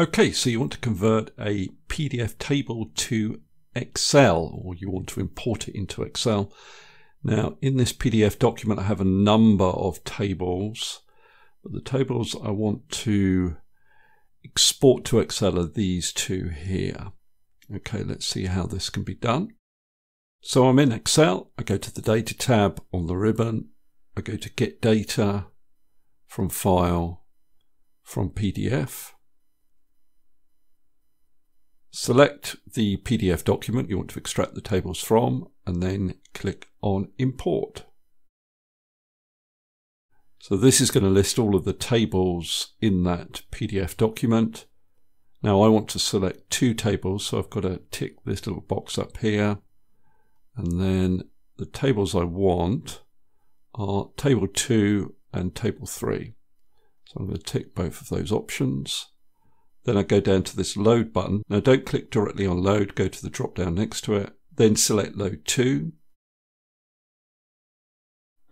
Okay, so you want to convert a PDF table to Excel or you want to import it into Excel. Now in this PDF document I have a number of tables, but the tables I want to export to Excel are these two here. Okay, let's see how this can be done. So I'm in Excel, I go to the Data tab on the ribbon, I go to Get Data from File, from PDF. Select the PDF document you want to extract the tables from and then click on Import. So this is going to list all of the tables in that PDF document. Now I want to select two tables, so I've got to tick this little box up here. And then the tables I want are table 2 and table 3. So I'm going to tick both of those options. Then I go down to this load button. Now don't click directly on load, go to the drop down next to it, then select load to.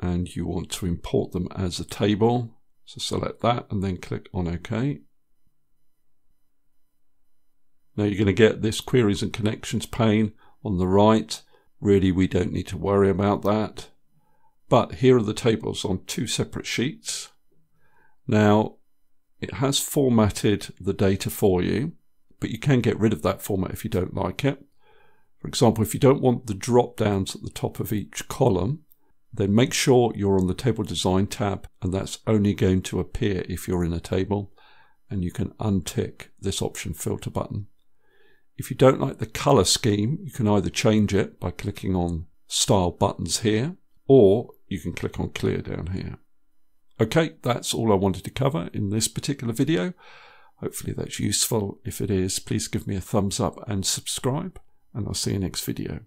And you want to import them as a table. So select that and then click on OK. Now you're going to get this queries and connections pane on the right. Really, we don't need to worry about that. But here are the tables on two separate sheets. Now, it has formatted the data for you, but you can get rid of that format if you don't like it. For example, if you don't want the drop downs at the top of each column, then make sure you're on the table design tab and that's only going to appear if you're in a table and you can untick this option filter button. If you don't like the color scheme, you can either change it by clicking on style buttons here or you can click on clear down here. Okay, that's all I wanted to cover in this particular video. Hopefully that's useful. If it is, please give me a thumbs up and subscribe, and I'll see you next video.